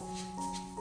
음.